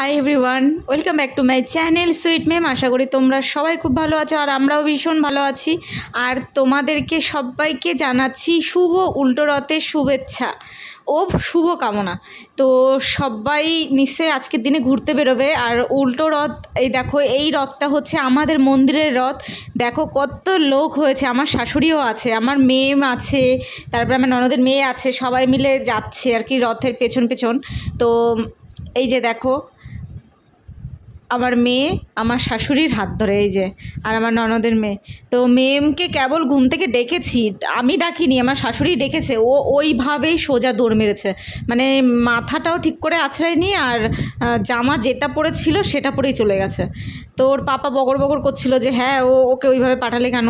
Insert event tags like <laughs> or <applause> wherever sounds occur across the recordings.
Hi everyone welcome back to my channel sweet mem আশা করি তোমরা সবাই খুব ভালো আছো আর আমরাও ভীষণ ভালো আছি। আর তোমাদেরকে সবাইকে জানাচ্ছি শুভ উল্টো রথের শুভেচ্ছা ও শুভ কামনা তো সবাই নিশ্চয়ই আজকের দিনে ঘুরতে বেরোবে। আর উল্টো রথ, এই দেখো, এই রথটা হচ্ছে আমাদের মন্দিরের রথ। দেখো, কত লোক হয়েছে। আমার শাশুড়িও আছে, আমার মেয়ে আছে, তারপরে আমার ননদের মেয়ে আছে, সবাই মিলে যাচ্ছে আর কি রথের পেছন পেছন। তো এই যে দেখো আমার মেয়ে আমার শাশুড়ির হাত ধরে, এই যে, আর আমার ননদের মেয়ে। তো মেমকে কেবল ঘুম থেকে ডেকেছি, আমি ডাকিনি, আমার শাশুড়ি ডেকেছে, ও ওইভাবেই সোজা দৌড় মেরেছে। মানে মাথাটাও ঠিক করে আছড়ায়নি আর জামা যেটা পরেছিল সেটা পরেই চলে গেছে। তো ওর পাপা বগর বগর করছিল যে হ্যাঁ ও, ওকে ওইভাবে পাঠালে কেন?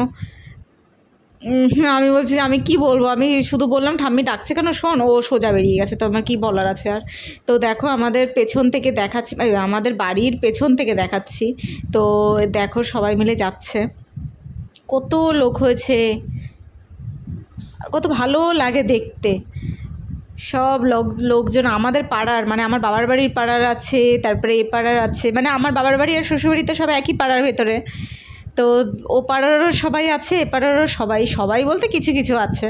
আমি বলছি আমি কি বলব? আমি শুধু বললাম, ঠাম্মি ডাকছে কেন? শোন, ও সোজা বেরিয়ে গেছে, তো আমার কি বলার আছে আর? তো দেখো, আমাদের পেছন থেকে দেখাচ্ছি আমাদের বাড়ির পেছন থেকে দেখাচ্ছি। তো দেখো, সবাই মিলে যাচ্ছে। কত লোক হয়েছে। কত ভালো লাগে দেখতে। সব লোক, লোকজন আমাদের পাড়ার মানে আমার বাবার বাড়ির পাড়ার আছে, তারপরে এ পাড়ার আছে মানে আমার বাবার বাড়ি আর শ্বশুরবাড়ি তো সব একই পাড়ার ভেতরে। তো ও পাড়ারও সবাই আছে, এ পাড়ারও সবাই সবাই বলতে কিছু কিছু আছে।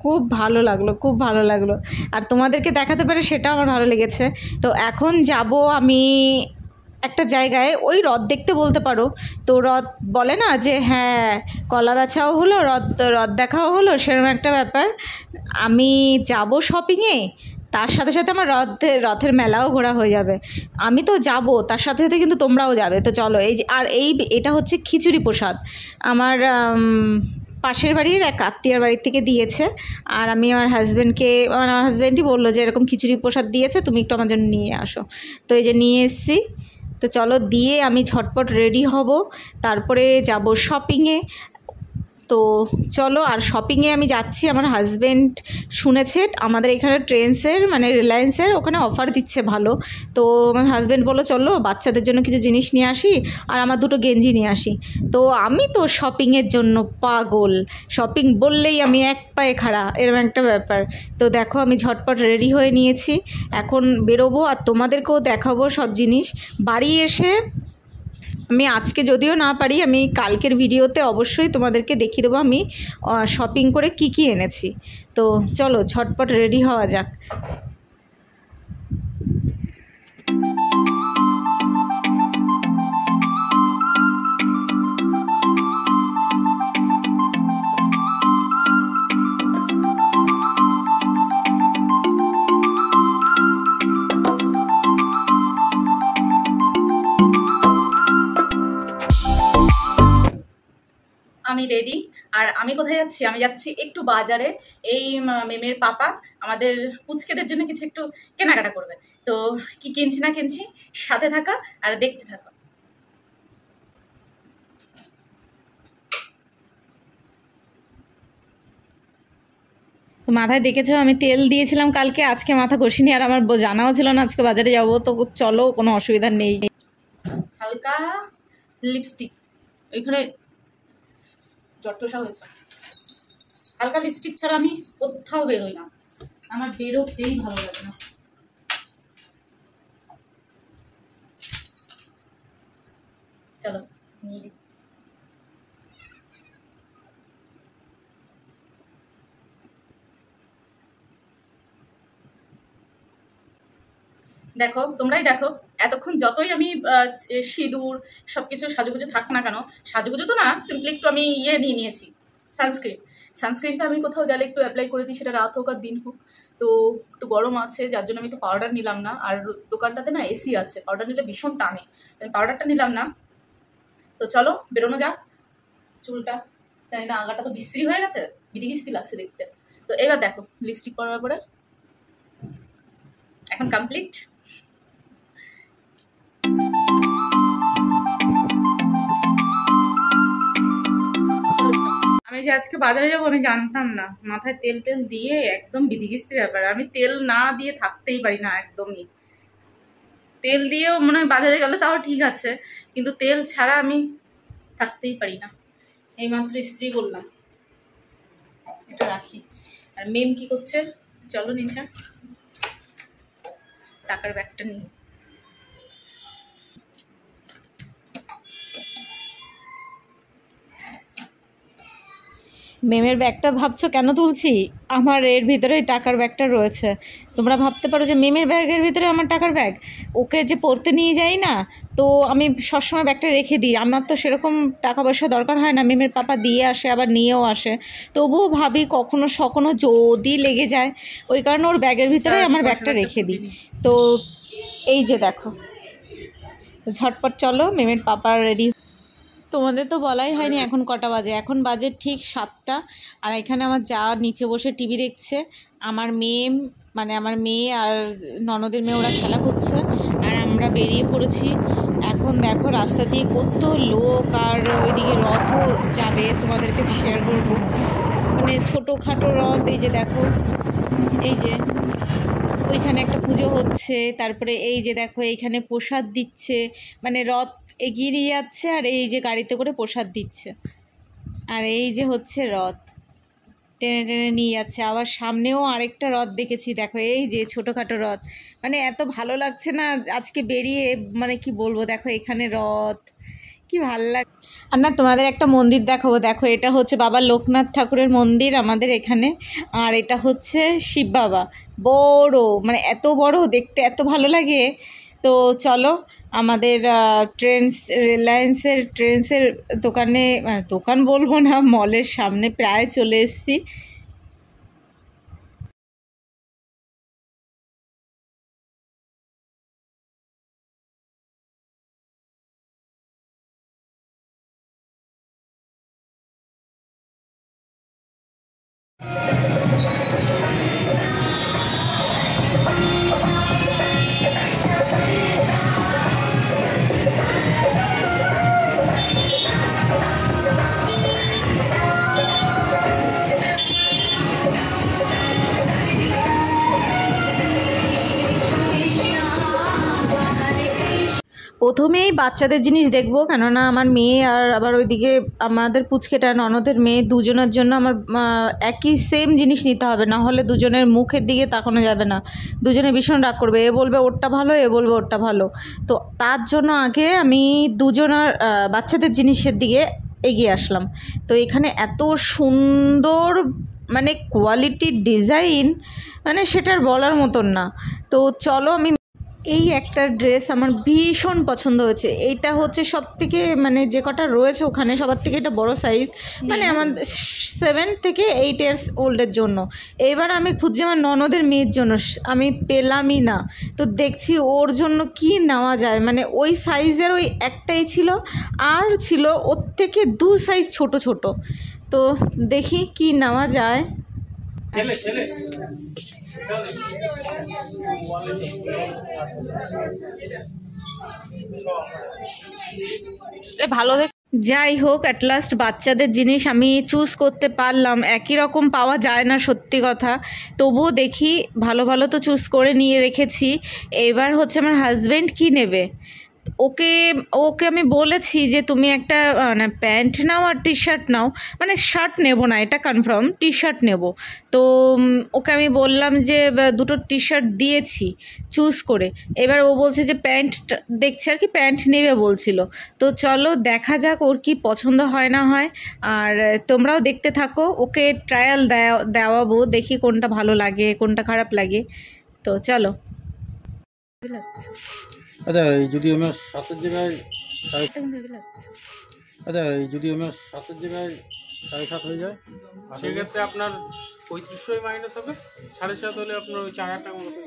খুব ভালো লাগল, খুব ভালো লাগল। আর তোমাদেরকে দেখাতে পারে সেটা আমার ভালো লেগেছে। তো এখন যাব আমি একটা জায়গায়, ওই হ্রদ দেখতে বলতে পারো। তো হ্রদ বলে না যে হ্যাঁ কলা বেচাও হলো, হ্রদ হ্রদ দেখাও হলো সেরকম একটা ব্যাপার। আমি যাব শপিংয়ে তার সাথে সাথে আমার রথের রথের মেলাও ঘোরা হয়ে যাবে। আমি তো যাব, তার সাথে সাথে কিন্তু তোমরাও যাবে। তো চলো, এই আর এই, এটা হচ্ছে খিচুড়ি প্রসাদ। আমার পাশের বাড়ির এক আত্মীয়ার বাড়ির থেকে দিয়েছে। আর আমি আমার হাজব্যান্ডকে আমার হাজব্যান্ডই বলল যে, এরকম খিচুড়ি প্রসাদ দিয়েছে, তুমি একটু আমার জন্য নিয়ে আসো। তো এই যে, নিয়ে এসছি। তো চলো, দিয়ে আমি ঝটপট রেডি হব। তারপরে যাব শপিংয়ে তো চলো, আর শপিংয়ে আমি যাচ্ছি, আমার হাজব্যান্ড শুনেছে, আমাদের এখানে ট্রেন্সের মানে রিলায়েন্সের ওখানে অফার দিচ্ছে ভালো। তো আমার হাজব্যান্ড বলো চলো, বাচ্চাদের জন্য কিছু জিনিস নিয়ে আসি, আর আমার দুটো গেঞ্জি নিয়ে আসি। তো আমি তো শপিংয়ের জন্য পাগল। শপিং বললেই আমি এক পায়ে খাড়া এরকম একটা ব্যাপার। তো দেখো, আমি ঝটপট রেডি হয়ে নিয়েছি। এখন বেরোবো, আর তোমাদেরকেও দেখাবো সব জিনিস। বাড়ি এসে আমি আজকে যদিও না পারি, আমি কালকের ভিডিওতে অবশ্যই তোমাদেরকে দেখিয়ে দেবো আমি শপিং করে কি কি এনেছি। তো চলো, ঝটপট রেডি হওয়া যাক। আমি রেডি আর আমি কোথায় যাচ্ছি? আমি যাচ্ছি একটু বাজারে। এই মেমের পাপা আমাদের পুচকেদের জন্য কিছু একটু কেনাকাটা করবে। তো কি কিনছি না কিনছি সাথে থাকা আর দেখতে থাকা। তো মাথায় দেখেছ আমি তেল দিয়েছিলাম কালকে আজকে মাথা ঘষিনি আর আমার জানাও ছিল না আজকে বাজারে যাব তো চলো কোনো অসুবিধা নেই। হালকা লিপস্টিক ওইখানে জট্টসা হয়েছে। হালকা লিপস্টিক ছাড়া আমি কোথাও বেরোই না আমার বেরোতেই ভালো লাগে না। চলো। দেখো, তোমরাই দেখো এতক্ষণ যতই আমি সিঁদুর সব কিছু সাজুগুজু থাক না কেন, সাজুগুজু তো না সিম্পলি একটু আমি ইয়ে নিয়ে নিয়েছি সানস্ক্রিন সানস্ক্রিনটা আমি কোথাও গেলে একটু অ্যাপ্লাই করে দিই, সেটা রাত হোক আর দিন হোক। তো একটু গরম আছে, যার জন্য আমি একটু পাউডার নিলাম না। আর দোকানটাতে না এসি আছে পাউডার নিলে ভীষণ টানে। আমি পাউডারটা নিলাম না। তো চলো, বেরোনো যাক। চুলটা, জানি না, আগাটা তো বিশ্রী হয়ে গেছে বিধি কিস্তি লাগছে দেখতে। তো এবার দেখো লিপস্টিক পরার পরে। এখন কমপ্লিট আমি যে আজকে বাজারে যাব, আমি জানতাম না। মাথায় তেল টেল দিয়ে একদম বিধিকিস্তি ব্যাপার। আমি তেল না দিয়ে থাকতেই পারি না একদমই। তেল দিয়েও মনে হয় বাজারে গেলে তাও ঠিক আছে, কিন্তু তেল ছাড়া আমি থাকতেই পারি না। এইমাত্র ইস্ত্রি করলাম। এটা রাখি। আর মেম কি করছে? চলো নিচে। টাকার ব্যাগটা নিই মেমের ব্যাগটা ভাবছ কেন তুলছি? আমার এর ভিতরে টাকার ব্যাগটা রয়েছে। তোমরা ভাবতে পারো যে মেমের ব্যাগের ভিতরে আমার টাকার ব্যাগ। ওকে যে পড়তে নিয়ে যাই না তো আমি সবসময় ব্যাগটা রেখে দিই। আমার তো সেরকম টাকা পয়সা দরকার হয় না। মেমের পাপা দিয়ে আসে আবার নিয়েও আসে। তবুও ভাবি কখনো সখনো যদি লেগে যায় ওই কারণে ওর ব্যাগের ভিতরে আমার ব্যাগটা রেখে দিই। তো এই যে দেখো। ঝটপট চলো মেমের পাপা রেডি তোমাদের তো বলাই হয়নি এখন কটা বাজে। এখন বাজে ঠিক সাতটা। আর এখানে আমার যা নিচে বসে টিভি দেখছে, আমার মেয়ে মানে আমার মেয়ে আর ননদের মেয়ে ওরা খেলা করছে, আর আমরা বেরিয়ে পড়েছি। এখন দেখো রাস্তা দিয়ে কত লোক আর ওইদিকে রথও যাবে, তোমাদেরকে শেয়ার করব। মানে ছোটোখাটো রথ, এই যে দেখো, এই যে ওইখানে একটা পুজো হচ্ছে, তারপরে এই যে দেখো এইখানে প্রসাদ দিচ্ছে। মানে রথ এগিয়ে নিয়ে যাচ্ছে আর এই যে গাড়িতে করে প্রসাদ দিচ্ছে। আর এই যে হচ্ছে রথ। টেনে টেনে নিয়ে যাচ্ছে। আবার সামনেও আরেকটা রথ দেখেছি। দেখো, এই যে ছোটোখাটো রথ। মানে এত ভালো লাগছে না আজকে বেরিয়ে মানে কি বলব, দেখো এখানে রথ। কি ভালো লাগ আর না তোমাদের একটা মন্দির দেখাবো। দেখো, এটা হচ্ছে বাবা লোকনাথ ঠাকুরের মন্দির আমাদের এখানে। আর এটা হচ্ছে শিব বাবা। বড় মানে এত বড়, দেখতে এত ভালো লাগে। তো চলো, আমাদের ট্রেন্স রিলায়েন্সের ট্রেন্সের দোকানে মানে দোকান বলব না, মলের সামনে প্রায় চলে এসেছি। প্রথমেই বাচ্চাদের জিনিস দেখব, কেননা আমার মেয়ে আর আবার ওইদিকে আমাদের পুচকেটা, ননদের মেয়ে দুজনের জন্য আমার একই সেম জিনিস নিতে হবে। না হলে দুজনের মুখের দিকে তাকানো যাবে না। দুজনে ভীষণ রাগ করবে, এ বলবে ওরটা ভালো, এ বলবে ওরটা ভালো। তো তার জন্য আগে আমি দুজনের বাচ্চাদের জিনিসের দিকে এগিয়ে আসলাম। তো এখানে এত সুন্দর মানে কোয়ালিটির ডিজাইন মানে সেটার বলার মতন না। তো চলো আমি এই একটা ড্রেস আমার ভীষণ পছন্দ হয়েছে। এইটা হচ্ছে সব থেকে মানে যে কটা রয়েছে ওখানে সবার থেকে এটা বড় সাইজ মানে আমার সেভেন থেকে এইট ইয়ার্স ওল্ডের জন্য। এবার আমি খুঁজছি আমার ননদের মেয়ের জন্য। আমি পেলামই না। তো দেখছি ওর জন্য কি নেওয়া যায়? মানে ওই সাইজের ওই একটাই ছিল আর ছিল ওর থেকে দু সাইজ ছোট ছোট। তো দেখি কি নেওয়া যায়। ভালো যাই হোক অ্যাট লাস্ট বাচ্চাদের জিনিস আমি চুজ করতে পারলাম। একই রকম পাওয়া যায় না, সত্যি কথা। তবুও দেখি, ভালো ভালো তো চুজ করে নিয়ে রেখেছি। এবার হচ্ছে আমার হাজব্যান্ড কি নেবে? ওকে ওকে আমি বলেছি যে তুমি একটা মানে প্যান্ট নাও আর টি শার্ট নাও। মানে শার্ট নেব না, এটা কনফার্ম টি শার্ট নেব। তো ওকে আমি বললাম যে দুটো টি শার্ট দিয়েছি চুজ করে। এবার ও বলছে যে, প্যান্ট দেখছে আর কি, প্যান্ট নেবে, বলছিল। তো চলো, দেখা যাক ওর কি পছন্দ হয় না হয়। আর, তোমরাও দেখতে থাকো, ওকে ট্রায়াল দেওয়া দেওয়াবো, দেখি কোনটা ভালো লাগে, কোনটা খারাপ লাগে। তো চলো। আচ্ছা এই যদি আমার সাতের জায়গায় সাড়ে আচ্ছা এই যদি আমার সাতের জায়গায় সাড়ে সাত হয়ে যায়? সেক্ষেত্রে আপনার পঁয়ত্রিশশোই মাইনাস হবে। সাড়ে সাত হলে আপনার ওই চার হাজার টাকা মতো।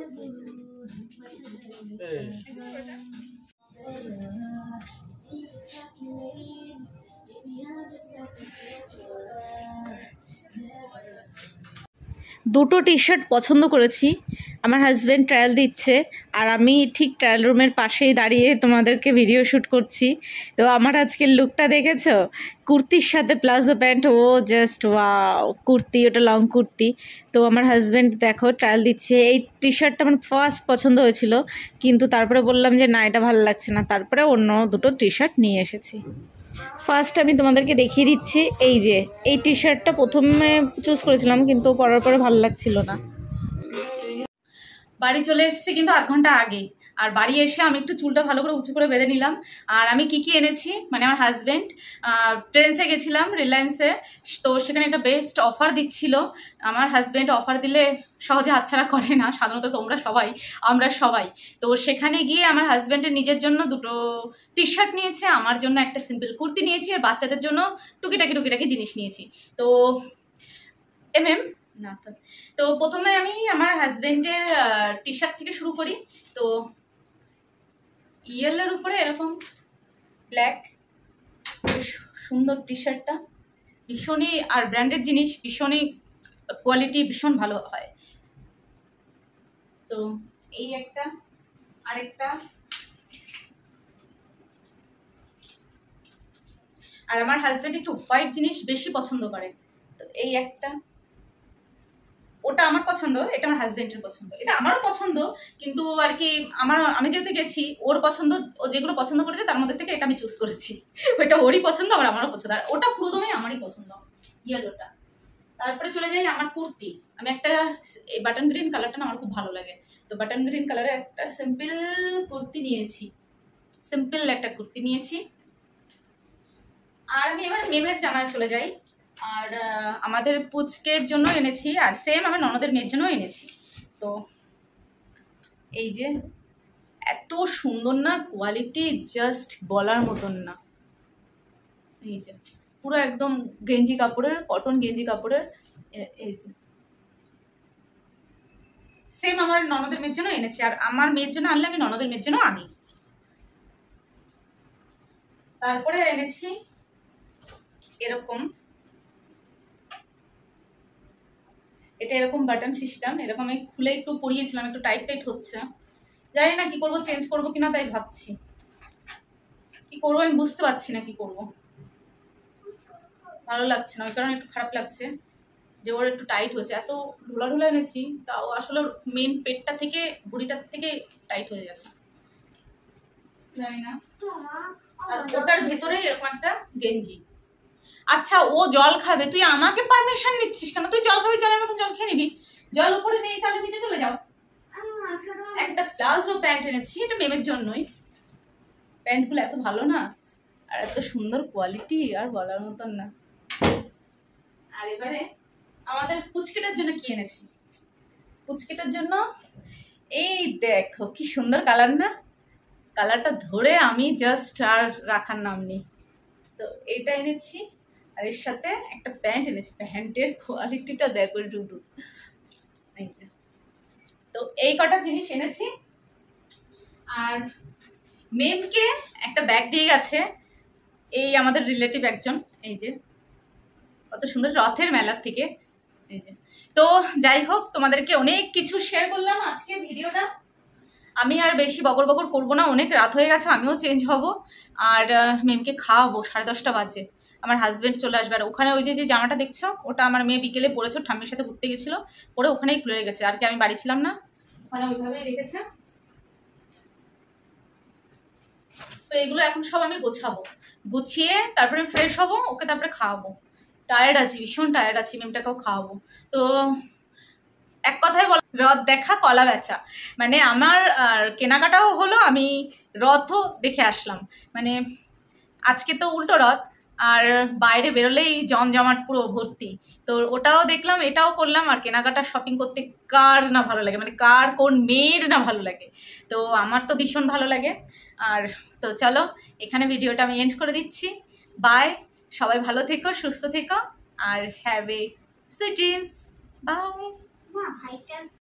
দুটো টি শার্ট পছন্দ করেছি। আমার হাজব্যান্ড ট্রায়াল দিচ্ছে। আর আমি ঠিক ট্রায়াল রুমের পাশেই দাঁড়িয়ে তোমাদেরকে ভিডিও শ্যুট করছি। তো আমার আজকের লুকটা দেখেছ? কুর্তির সাথে প্লাজো প্যান্ট, ও জাস্ট ওয়াও কুর্তি, ওটা লং কুর্তি। তো আমার হাজব্যান্ড দেখো ট্রায়াল দিচ্ছে। এই টি শার্টটা আমার ফার্স্ট পছন্দ হয়েছিল, কিন্তু তারপরে বললাম যে, না, এটা ভালো লাগছে না। তারপরে অন্য দুটো টি শার্ট নিয়ে এসেছি। ফার্স্ট আমি তোমাদেরকে দেখিয়ে দিচ্ছি, এই যে, এই টি শার্টটা প্রথমে চুজ করেছিলাম, কিন্তু পরার পরে ভালো লাগছিল না। বাড়ি চলে এসেছি কিন্তু আধ ঘণ্টা আগে। আর বাড়ি এসে আমি একটু চুলটা ভালো করে উঁচু করে বেঁধে নিলাম। আর আমি কি কি এনেছি? মানে আমার হাজব্যান্ড ট্রেন্সে গেছিলাম রিলায়েন্সে তো সেখানে একটা বেস্ট অফার দিচ্ছিল। আমার হাজব্যান্ড অফার দিলে সহজে হাতছাড়া করে না। সাধারণত তোমরা সবাই, আমরা সবাই। তো সেখানে গিয়ে আমার হাজব্যান্ডের নিজের জন্য দুটো টি শার্ট নিয়েছে, আমার জন্য একটা সিম্পল কুর্তি নিয়েছি, আর বাচ্চাদের জন্য টুকিটাকি টুকিটাকি জিনিস নিয়েছি। তো এম এম না তো। তো প্রথমে আমি আমার হাজব্যান্ডের টি শার্ট থেকে শুরু করি। তো ইয়েলোর উপরে এরকম ব্ল্যাক সুন্দর টি। শার্টটা ভীষণই, আর ব্র্যান্ডেড জিনিস ভীষণই কোয়ালিটি ভীষণ ভালো হয়। তো এই একটা, আরেকটা। আর আমার হাজব্যান্ড একটু হোয়াইট জিনিস বেশি পছন্দ করে। তো এই একটা। ওটা আমার পছন্দ, এটা আমার হাজবেন্ডের পছন্দ। এটা আমারও পছন্দ, কিন্তু আর কি আমার, আমি যেহেতু গেছি, ওর পছন্দ, ও যেগুলো পছন্দ করেছে তার মধ্যে থেকে এটা আমি চুজ করেছি। <laughs> ওইটা ওরই পছন্দ, আবার আমারও পছন্দ। আর ওটা পুরোদমই আমারই পছন্দ ইয়েলোটা তারপরে চলে যাই আমার কুর্তি। আমি একটা বাটন গ্রিন কালারটা না আমার খুব ভালো লাগে। তো বাটন গ্রিন কালারে একটা সিম্পল কুর্তি নিয়েছি। সিম্পল একটা কুর্তি নিয়েছি। আর আমি এবার মেমের জামায় চলে যাই। আর আমাদের পুচকের জন্য এনেছি, আর সেম আমার ননদের মেয়ের জন্য এনেছি। তো এই যে এত সুন্দর না কোয়ালিটি জাস্ট বলার মতন না। এই যে পুরো একদম গেঞ্জি কাপড়ের কটন গেঞ্জি কাপড়ের এই যে সেম আমার ননদের মেয়ের জন্য এনেছি, আর আমার মেয়ের জন্য আনলে আমি ননদের মেয়ের জন্য আনি। তারপরে এনেছি এরকম এটা এরকম বাটন সিস্টেম এরকম আমি খুলে একটু পরিয়েছিলাম একটু টাইট টাইট হচ্ছে। জানি না কি করব চেঞ্জ করব কিনা তাই ভাবছি। কি করব আমি বুঝতে পারছি না কি করব। ভালো লাগছে না ওই কারণে একটু খারাপ লাগছে যে ওর একটু টাইট হয়েছে। এত ঢোলা ঢোলা এনেছি তাও আসলে মেন পেটটা থেকে ভুড়িটার থেকে টাইট হয়ে গেছে। জানি না। আর ওটার ভেতরে এরকম একটা গেঞ্জি। আচ্ছা ও জল খাবে, তুই আমাকে পারমিশন নিচ্ছিস কেন? তুই জল খাবি, জলের মতন জল খেয়ে নিবি। জল উপরে নেই, তাহলে নিচে চলে যাও। একটা প্লাজো প্যান্ট এনেছি, এটা মেমের জন্যই। প্যান্টগুলো এত ভালো না, আর এত সুন্দর কোয়ালিটি আর বলার মতন না। আর এবারে আমাদের পুচকেটার জন্য কি এনেছি? পুচকেটার জন্য, এই দেখো, কি সুন্দর কালার না? কালারটা ধরে আমি জাস্ট আর রাখার নাম নেই। তো এটা এনেছি। আর এর সাথে একটা প্যান্ট এনেছি। প্যান্টের কোয়ালিটিটা দেখো শুধু তো এই কটা জিনিস এনেছি। আর মেমকে একটা ব্যাগ দিয়ে গেছে। এই আমাদের রিলেটিভ একজন। এই যে। কত সুন্দর রথের মেলার থেকে। এই যে। তো যাই হোক, তোমাদেরকে অনেক কিছু শেয়ার করলাম আজকে ভিডিওটা। আমি আর বেশি বগর বগর করব না। অনেক রাত হয়ে গেছে, আমিও চেঞ্জ হব। আর মেমকে খাওয়াবো সাড়ে দশটা বাজে। আমার হাজবেন্ড চলে আসবে। আর ওখানে ওই যে জামাটা দেখছ, ওটা আমার মেয়ে বিকেলে ওর ঠাম্মির সাথে ঘুরতে গেছিল, পরে ওখানেই খুলে রেখেছে। আর কি, আমি বাড়ি ছিলাম না, ওখানে ওইভাবেই রেখেছে। তো এগুলো এখন সব আমি গোছাবো। গুছিয়ে তারপরে ফ্রেশ হব, ওকে তারপরে খাওয়াবো। টায়ার্ড আছি, ভীষণ টায়ার্ড আছি মেমটাকেও খাওয়াবো। তো এক কথায় বল, রথ দেখা, কলা বেচা। মানে আমার, আর কেনাকাটাও হলো, আমি রথও দেখে আসলাম। মানে আজকে তো উল্টো রথ আর বাইরে বেরোলেই জমজমাট পুরো ভর্তি। তো ওটাও দেখলাম, এটাও করলাম আর কেনাকাটা শপিং করতে কার না ভালো লাগে? মানে কার কোন মেয়ের না ভালো লাগে? তো আমার তো ভীষণ ভালো লাগে। আর তো চলো, এখানে ভিডিওটা আমি এন্ড করে দিচ্ছি। বাই সবাই ভালো থেকো, সুস্থ থেকো, আর have a sweet dreams bye